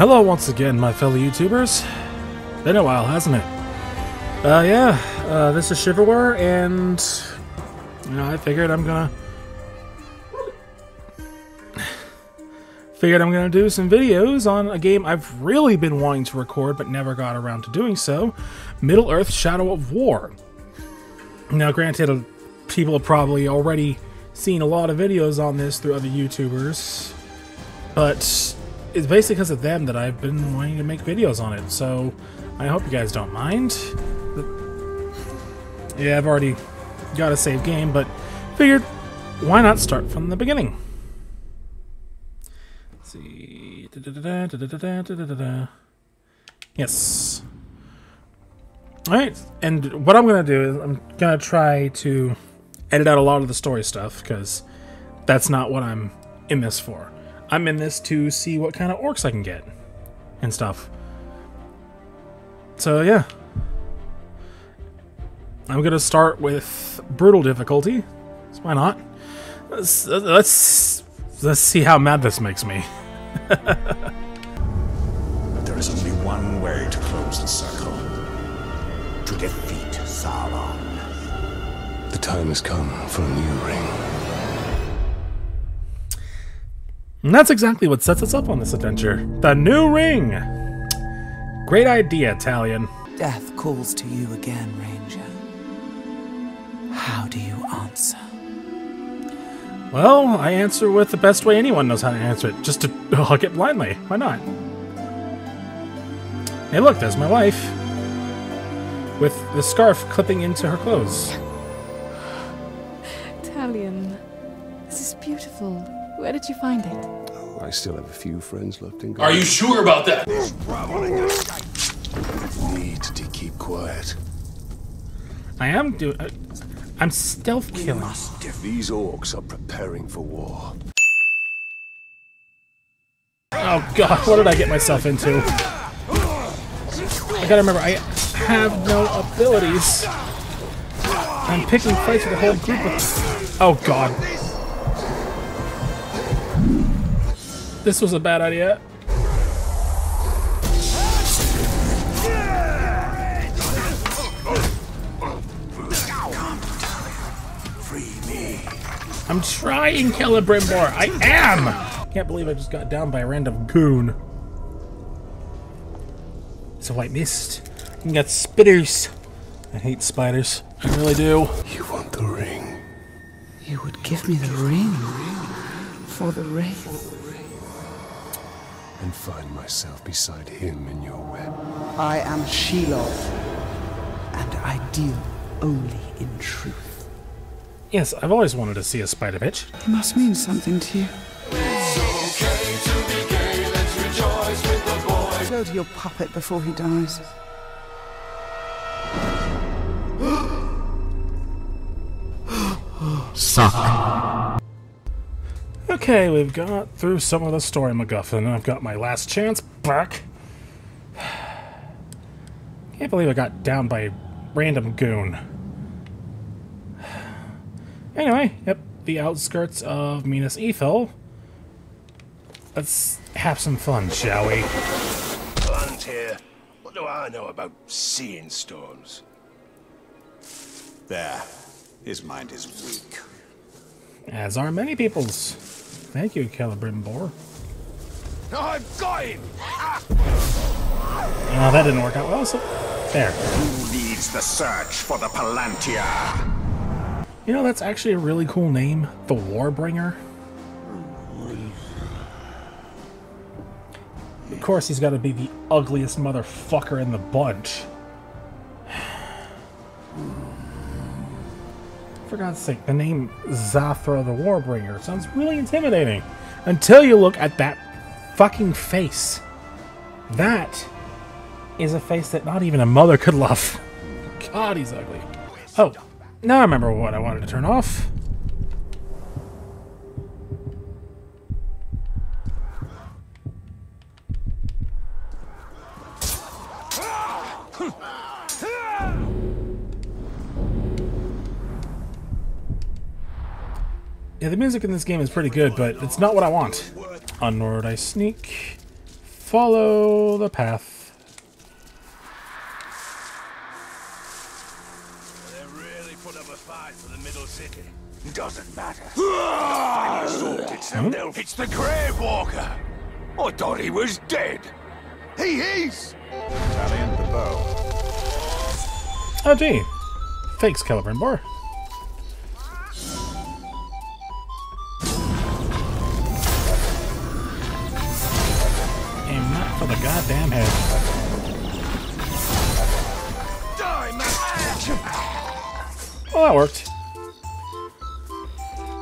Hello once again, my fellow YouTubers. Been a while, hasn't it? Uh, yeah, uh, this is Shiverwar, and, you know, I figured I'm gonna... Figured I'm gonna do some videos on a game I've really been wanting to record, but never got around to doing so. Middle-earth Shadow of War. Now, granted, uh, people have probably already seen a lot of videos on this through other YouTubers, but it's basically because of them that I've been wanting to make videos on it, so I hope you guys don't mind. Yeah, I've already got a save game, but figured why not start from the beginning? Let's see. Yes. Alright, and what I'm going to do is I'm going to try to edit out a lot of the story stuff, because that's not what I'm in this for. I'm in this to see what kind of orcs I can get and stuff. So yeah. I'm gonna start with brutal difficulty. So why not? Let's, let's let's see how mad this makes me. there is only one way to close the circle. To defeat Sauron. The time has come for a new ring. And that's exactly what sets us up on this adventure. The new ring! Great idea, Talion. Death calls to you again, Ranger. How do you answer? Well, I answer with the best way anyone knows how to answer it, just to hug it blindly. Why not? Hey look, there's my wife. With the scarf clipping into her clothes. Talion, this is beautiful. Where did you find it? I still have a few friends left in Are you sure about that? Need to keep quiet. I am doing. Uh, I'm stealth killing. These orcs are preparing for war. Oh god, what did I get myself into? I gotta remember, I have no abilities. I'm picking fights with a whole group of. Oh god. This was a bad idea. I'm trying, Celebrimbor. I am. Can't believe I just got down by a random goon. It's a white mist. You got spitters. I hate spiders. I really do. You want the ring? You would give me the ring for the ring. And find myself beside him in your web. I am Shelob, and I deal only in truth. Yes, I've always wanted to see a spider bitch. It must mean something to you. It's okay to be gay, let's rejoice with the boy. Go to your puppet before he dies. Okay, we've got through some of the story MacGuffin, and I've got my last chance back. Can't believe I got down by a random goon. Anyway, yep, the outskirts of Minas Ithil. Let's have some fun, shall we? Palantir, what do I know about Seeing Stones? There. His mind is weak. As are many people's. Thank you, Celebrimbor. I've got him! Oh, that didn't work out well, so... There. Who leads the search for the Palantir? You know, that's actually a really cool name. The Warbringer. Of course, he's got to be the ugliest motherfucker in the bunch. For God's sake, the name Zathra the Warbringer sounds really intimidating. Until you look at that fucking face. That is a face that not even a mother could love. God, he's ugly. Oh, now I remember what I wanted to turn off. Yeah, the music in this game is pretty good, but it's not what I want. Onward I sneak. follow the path. Really put up a fight for the middle city. Doesn't matter. Finally hmm? sorted. It's the Grave Walker. I thought he was dead. He is. Talion the bow. Oh, gee. Thanks, Celebrimbor. Aim the goddamn head. Die, man! Well, that worked.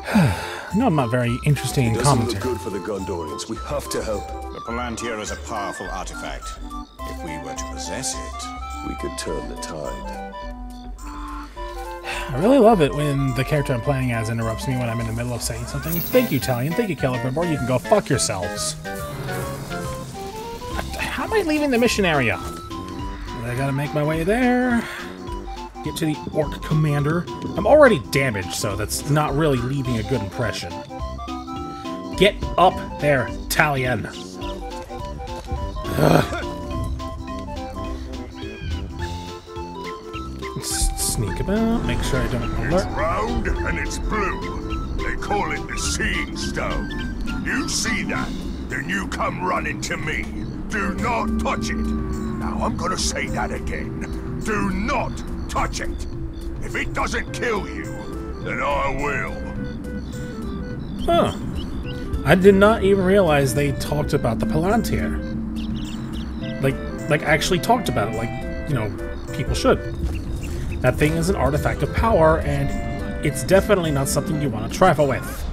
no, I'm not very interesting in Doesn't look good for the Gondorians. We have to help. The Palantir is a powerful artifact. If we were to possess it, We could turn the tide. I really love it when the character I'm playing as interrupts me when I'm in the middle of saying something. Thank you, Talion. Thank you, Celebrimbor. You can go fuck yourselves. How I leaving the mission area? I gotta make my way there. Get to the Orc Commander. I'm already damaged, so that's not really leaving a good impression. Get up there, Talion. Sneak about, make sure I don't alert. It's round and it's blue. They call it the Seeing Stone. You see that, then you come running to me. Do not touch it. Now I'm gonna say that again. Do not touch it. If it doesn't kill you, then I will. Huh. I did not even realize they talked about the Palantir. Like, like actually talked about it, like, you know, people should. That thing is an artifact of power, and it's definitely not something you want to trifle with.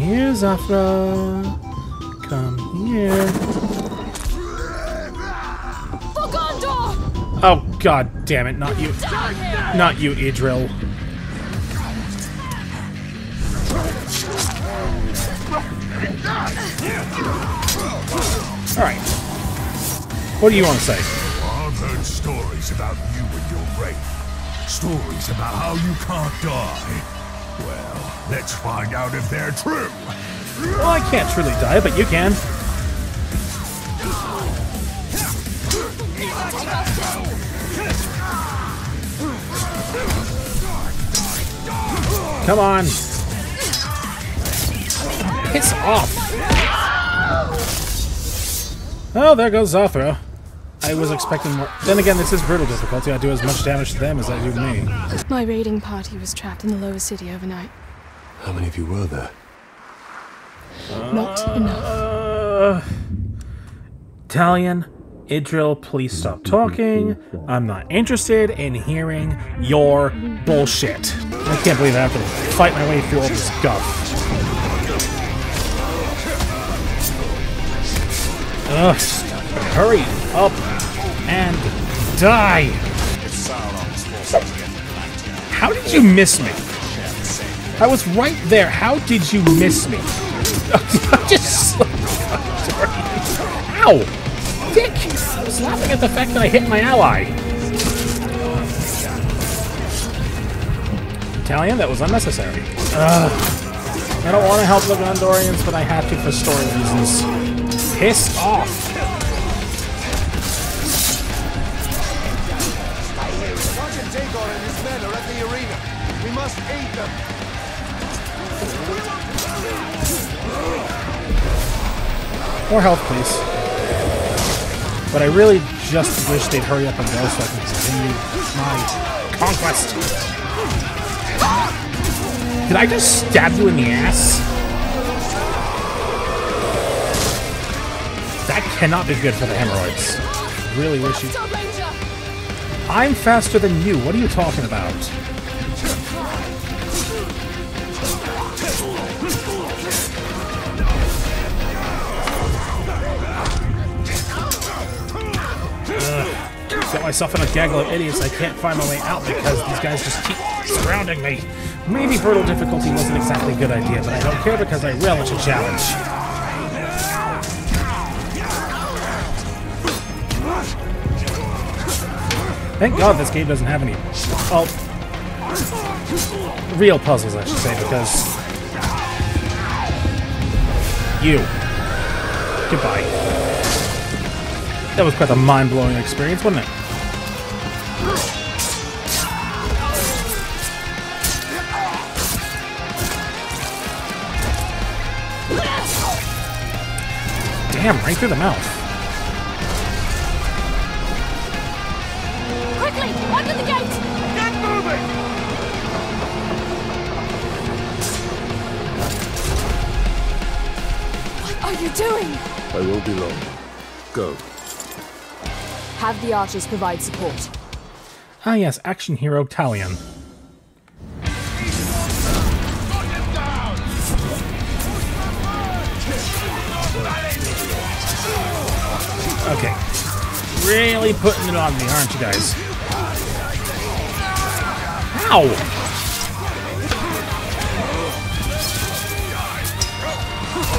Here, Zafra. Come here. For Oh, god damn it, not you. Not you, Idril. Alright. What do you want to say? I've heard stories about you and your race. Stories about how you can't die. Well, let's find out if they're true. Well, I can't truly die, but you can. Come on. Piss off. Oh, there goes Zothra. I was expecting more. Then again, this is brutal difficulty. I do as much damage to them as I do to me. My raiding party was trapped in the lower city overnight. How many of you were there? Uh, not enough. Uh, Italian, Talion, Idril, please stop talking. I'm not interested in hearing your bullshit. I can't believe I have to fight my way through all this guff. Ugh, stop. Hurry up and die. How did you miss me? I was right there. How did you miss me? I just sorry. Ow! Dick! I was laughing at the fact that I hit my ally. Talion, that was unnecessary. Ugh. I don't want to help the Gondorians, but I have to for story reasons. Piss off! More health, please. But I really just wish they'd hurry up and go so I can continue my conquest. Did I just stab you in the ass? That cannot be good for the hemorrhoids. Really wish you. I'm faster than you. What are you talking about? Got myself in a gaggle of idiots I can't find my way out because these guys just keep surrounding me. Maybe brutal difficulty wasn't exactly a good idea, but I don't care because I relish a challenge. Thank God this game doesn't have any, well, real puzzles, I should say, because... You. Goodbye. That was quite a mind-blowing experience, wasn't it? Damn, right through the mouth. Quickly, under the gate! Get moving! What are you doing? I won't be long. Go. Have the archers provide support. Ah yes, action hero Talion. Okay. Really putting it on me, aren't you guys? Ow!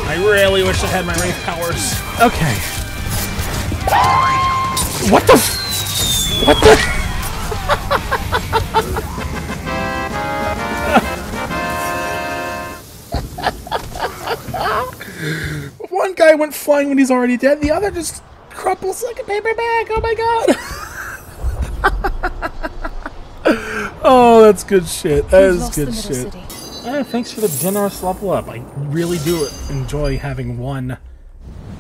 I really wish I had my Wraith powers. Okay. What the What the- One guy went flying when he's already dead. The other just crumples like a paper bag. Oh my god. oh, that's good shit. That We've is good shit. city. Eh, thanks for the generous level up. I really do enjoy having one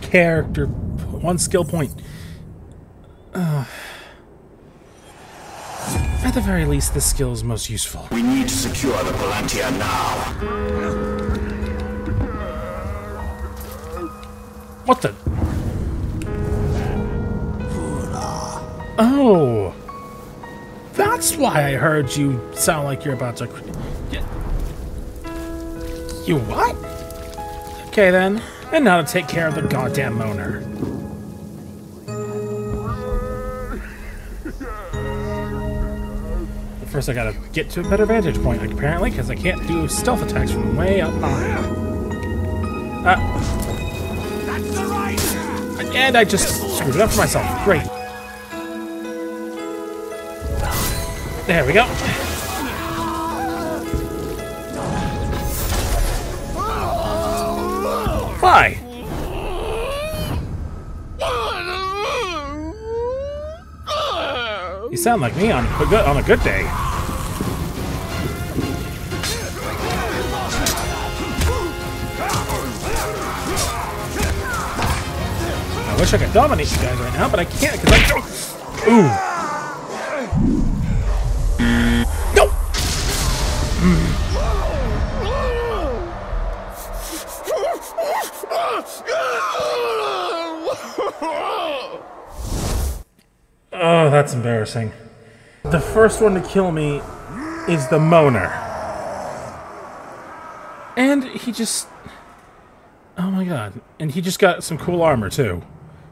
character, one skill point. Ugh. At the very least, this skill is most useful. We need to secure the Palantir now. What the? Oh. That's why I heard you sound like you're about to. You what? Okay then. And now to take care of the goddamn moaner. First, I gotta get to a better vantage point, like, apparently, because I can't do stealth attacks from way up high. Uh, That's the right! and I just screwed it up for myself. Great. There we go. Why? You sound like me on a good on a good day. I wish I could dominate you guys right now, but I can't because I. Ooh. Oh, that's embarrassing. The first one to kill me is the Moaner. And he just. Oh my god. And he just got some cool armor, too.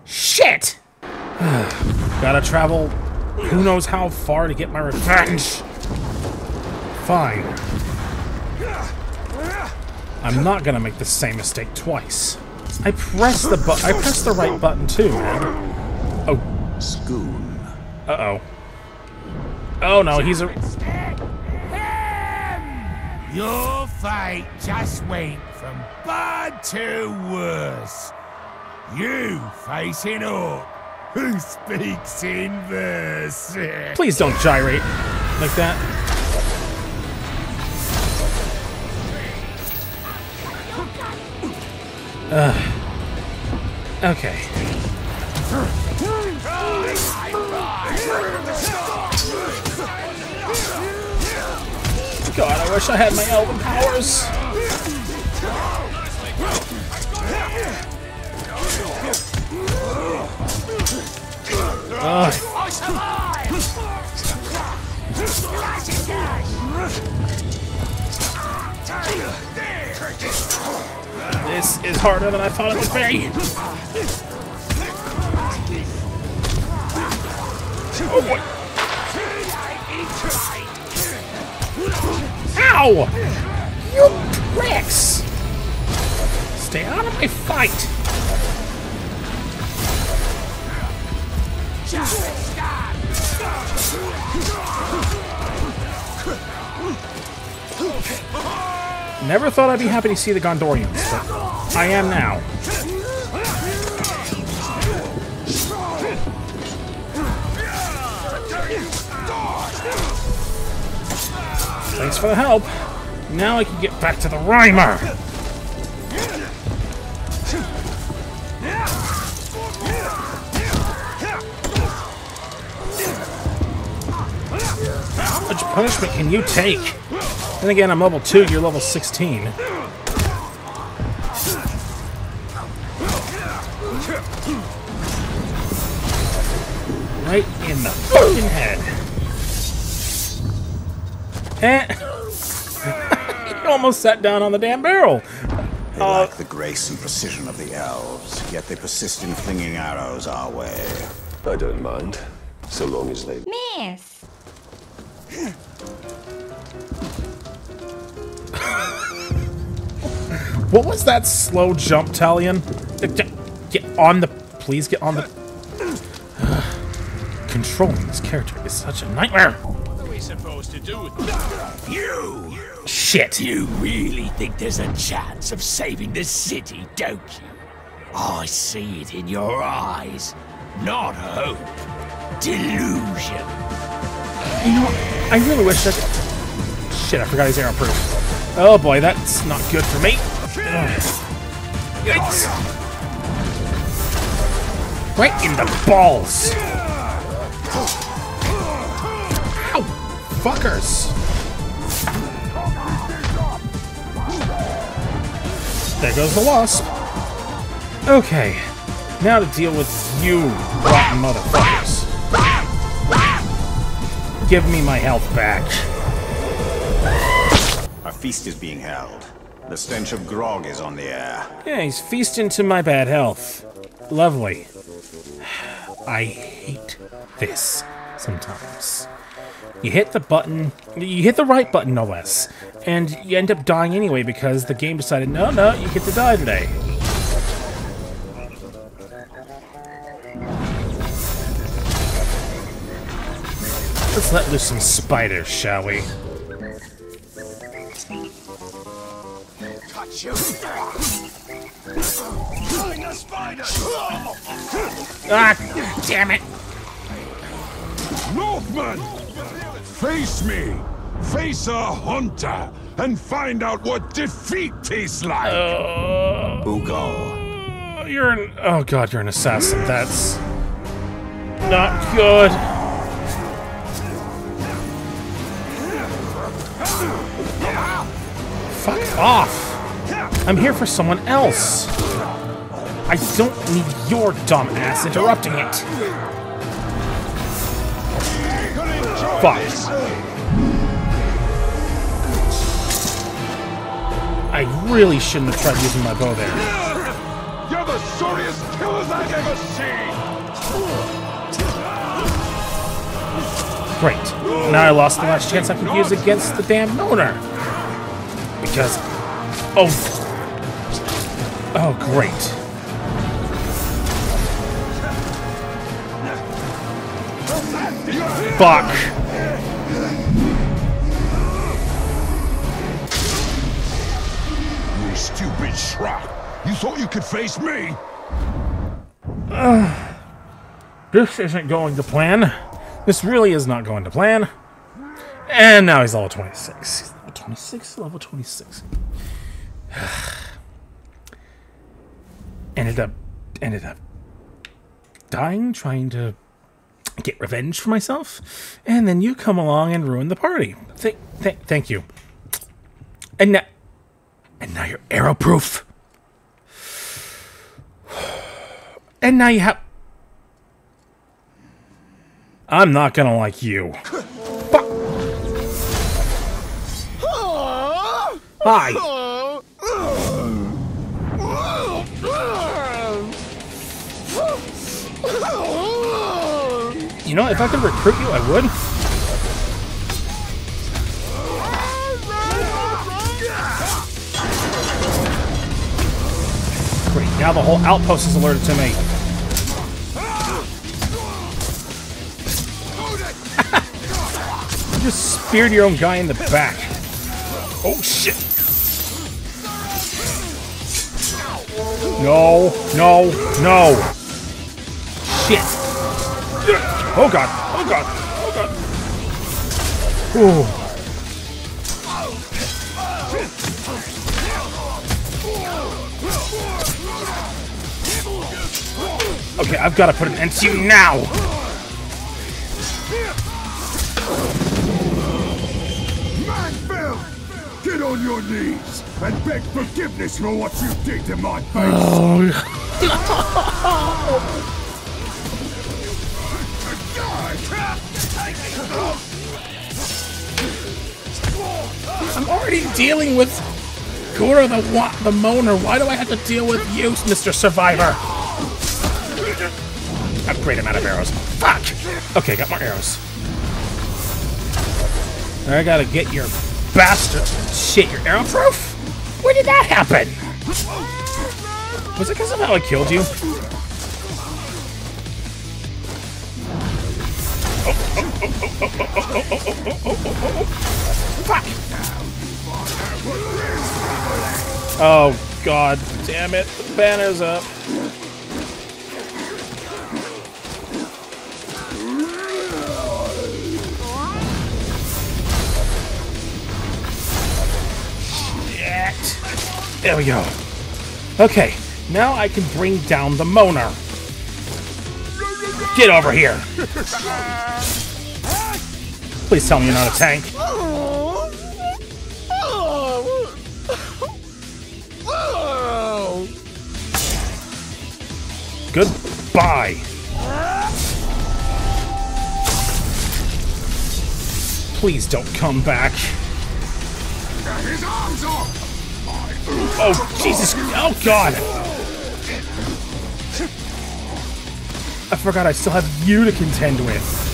Shit! Gotta travel who knows how far to get my revenge. Fine. I'm not gonna make the same mistake twice. I pressed the I pressed the right button too, man. Oh, Schoon. uh-oh. Oh no, he's a Your fate just went from bad to worse. You facing Orc, who speaks in verse. Please don't gyrate like that. Ugh. Okay. God, I wish I had my elven powers. Ugh. This is harder than I thought it would be. Oh boy. Ow! You pricks! Stay out of my fight! Never thought I'd be happy to see the Gondorians, but I am now. Thanks for the help. Now I can get back to the Rhymer. How much punishment can you take? Then again, I'm level 2, you're level 16. Right in the fucking head. Eh. he almost sat down on the damn barrel. They lack the grace and precision of the elves, yet they persist in flinging arrows our way. I don't mind, so long as they. Miss. What was that slow jump, Talion? Get on the... Please get on the... Controlling this character is such a nightmare. What are we supposed to do with You! Shit. You really think there's a chance of saving the city, don't you? I see it in your eyes. Not hope. Delusion. You know, I really wish that... Shit, I forgot he's arrow proof. Oh boy, that's not good for me. Yikes. Right in the balls. Ow! Fuckers. There goes the wasp. Okay, now to deal with you rotten motherfuckers. Give me my health back. Our feast is being held. The stench of grog is on the air. Yeah, he's feasting to my bad health. Lovely. I hate this sometimes. You hit the button, you hit the right button no less, and you end up dying anyway because the game decided, no, no, you get to die today. Let's let loose some spiders, shall we? Ah, damn it! Northman! Face me! Face a hunter! And find out what defeat tastes like! Ugal. You're an. Oh god, you're an assassin. That's. Not good. Fuck off! I'm here for someone else! I don't need your dumb ass interrupting it! Fuck. I really shouldn't have tried using my bow there. You're the sorriest killers I've ever seen! Great. Now I lost the last chance I could use against the damn Moaner. Because... Oh... Oh, great. Fuck. You stupid schrock! You thought you could face me? This isn't going to plan. This really is not going to plan. And now he's level 26. He's level 26? Level 26. ended up... Ended up... Dying, trying to get revenge for myself. And then you come along and ruin the party. Th th thank you. And now... And now you're arrow proof. And now you have... I'm not gonna like you. Fuck. You know, if I could recruit you, I would. Great, now the whole outpost is alerted to me. You just speared your own guy in the back. Oh shit! No, no, no! Shit! Oh god! Oh god! Oh god! Ooh. Okay, I've got to put an end to you now! Man, Get on your knees and beg forgiveness for what you did to my face! I'm already dealing with Gura the wa- the Moaner. Why do I have to deal with you, Mr. Survivor? A great amount of arrows. Fuck! Okay, got more arrows. I gotta get your bastard. Shit, you're arrow proof? When did that happen? Was it because of how I killed you? Fuck! Oh, oh. Oh, god, damn it, the banner's up. Shit. There we go. Okay, now I can bring down the Moaner. Get over here. Please tell me you're not a tank. Goodbye. Please don't come back. Oh, Jesus. Oh, God. I forgot I still have you to contend with.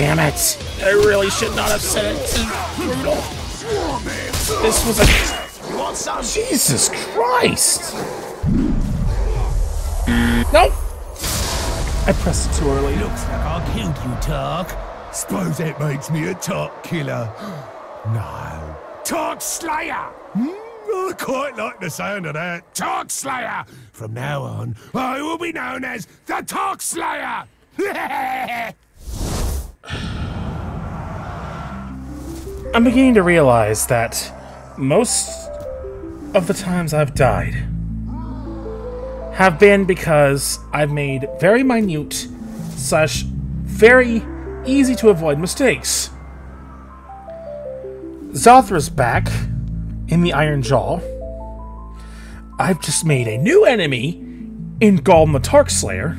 Damn it. I really should not have said it Brutal. This was a... Jesus Christ. Nope. I pressed it too early. Looks like I killed you, Tark. Suppose that makes me a Tark killer. No. Tark Slayer! Hmm, I quite like the sound of that. Tark Slayer! From now on, I will be known as the Tark Slayer! I'm beginning to realize that most of the times I've died have been because I've made very minute slash very easy to avoid mistakes. Zothra's back in the Iron Jaw. I've just made a new enemy in Golem the Tark Slayer.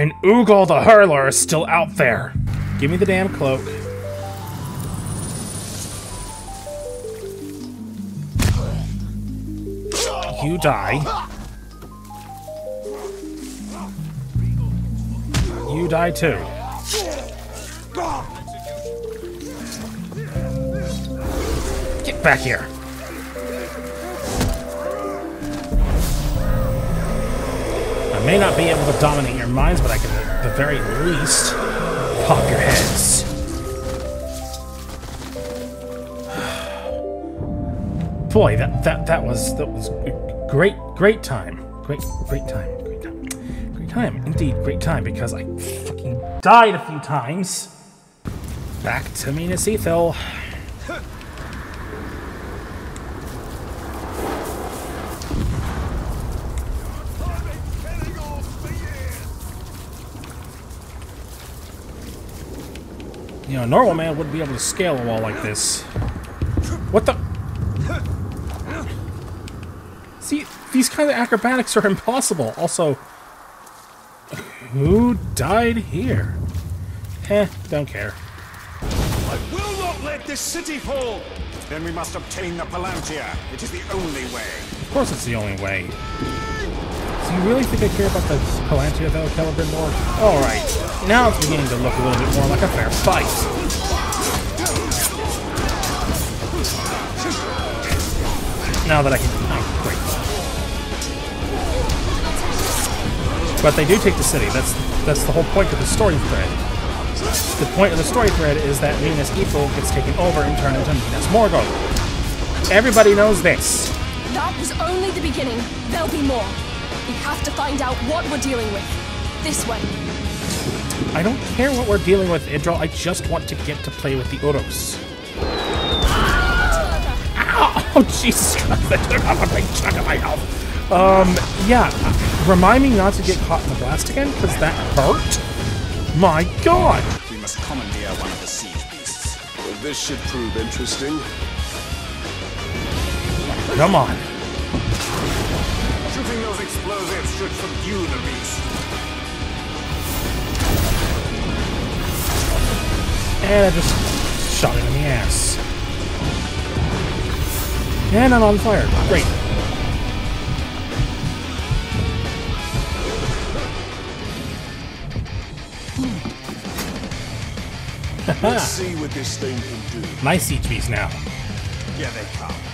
And Ugal the Hurler is still out there. Give me the damn cloak. You die. You die too. Get back here. I may not be able to dominate your minds, but I can at the very least pop your heads. Boy, that that that was that was great great time. Great great time. Great time. Great time. Indeed, great time because I fucking died a few times. Back to Minas Ithil. You know, a normal man wouldn't be able to scale a wall like this. What the? See, these kind of acrobatics are impossible. Also, who died here? Eh, don't care. I will not let this city fall! Then we must obtain the Palantir. It is the only way. Of course it's the only way. So you really think I care about the Palantir though, Celebrimbor? Alright, now it's beginning to look a little bit more like a fair fight. Now that I can... Oh, great. But they do take the city. That's that's the whole point of the story thread. The point of the story thread is that Minas Ithil gets taken over and turned into Minas Morgul. Everybody knows this. That was only the beginning. There'll be more. We have to find out what we're dealing with. This way. I don't care what we're dealing with, Idril. I just want to get to play with the Uruks. Ow! Oh, Jesus Christ, that took off a big chunk of my health. Um, yeah, remind me not to get caught in the blast again, because that hurt. My god! We must commandeer one of the siege beasts. Well, this should prove interesting. Come on. Shooting those explosives should subdue the beast. And I just shot it in the ass. And I'm on fire. Great. Let's see what this thing can do. My siege beast now. Here they come.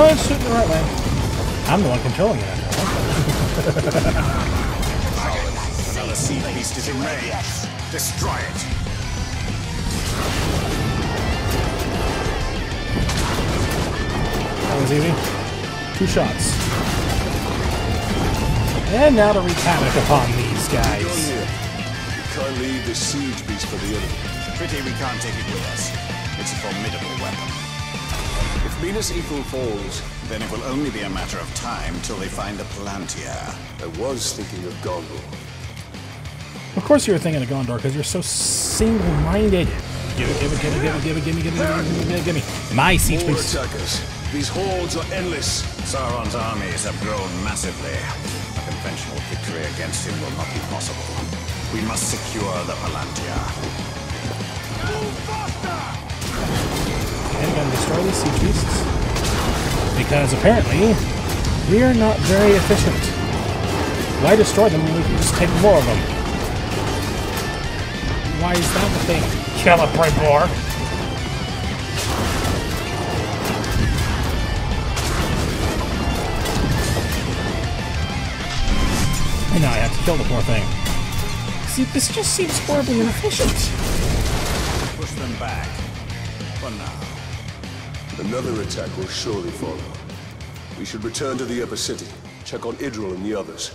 No, it's shooting the right way. I'm the one controlling it. Another siege beast is in range. Destroy it. That was easy. Two shots. And now to wreak havoc upon these guys. here. You can't leave the siege beast for the enemy. Pity we can't take it with us. It's a formidable weapon. If Minas Ithil falls, Then it will only be a matter of time till they find the Palantir. I was thinking of Gondor. Of course you were thinking of Gondor because you're so single-minded. Give it, give it, give it, give it, give it, give me, give me, give me, give me, give me. My siege More beast. attackers. These hordes are endless. Sauron's armies have grown massively. A conventional victory against him will not be possible. We must secure the Palantir. And gonna destroy these siege beasts. Because apparently, we are not very efficient. Why destroy them when we can just take more of them? Why is that the thing? Celebrate And now I have to kill the poor thing. See, this just seems horribly inefficient. Push them back. For now. Another attack will surely follow. We should return to the upper city. Check on Idril and the others.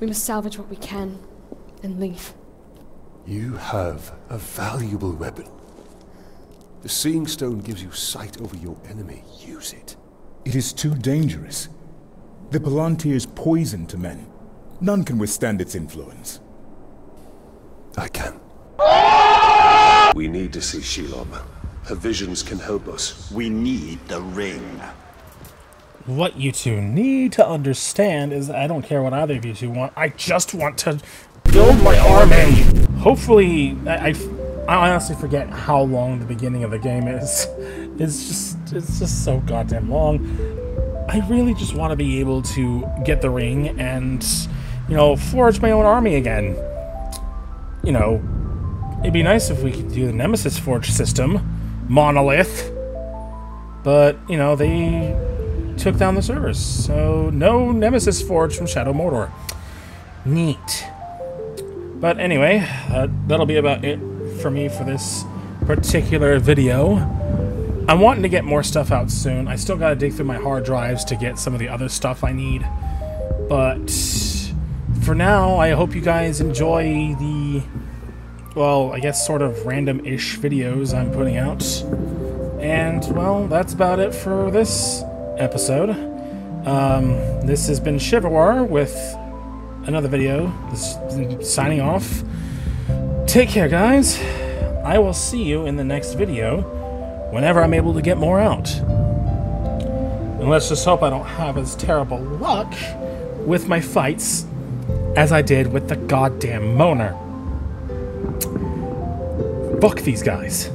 We must salvage what we can and leave. You have a valuable weapon. The Seeing Stone gives you sight over your enemy. Use it. It is too dangerous. The Palantir is poison to men. None can withstand its influence. I can. We need to see Shelob. Her visions can help us. We need the ring. What you two need to understand is I don't care what either of you two want. I just want to build my army. Hopefully, I, I, I honestly forget how long the beginning of the game is. It's just, it's just so goddamn long. I really just want to be able to get the ring and, you know, forge my own army again. You know, it'd be nice if we could do the Nemesis Forge system, Monolith, but you know they took down the servers, so no Nemesis Forge from Shadow Mordor. Neat. But anyway, uh, that'll be about it for me for this particular video. I'm wanting to get more stuff out soon. I still gotta dig through my hard drives to get some of the other stuff I need. But for now, I hope you guys enjoy the, well, I guess sort of random-ish videos I'm putting out. And, well, that's about it for this episode. Um, this has been Shiverwar with another video. Signing off. Take care, guys. I will see you in the next video whenever I'm able to get more out. And let's just hope I don't have as terrible luck with my fights as I did with the goddamn Moaner. Fuck these guys.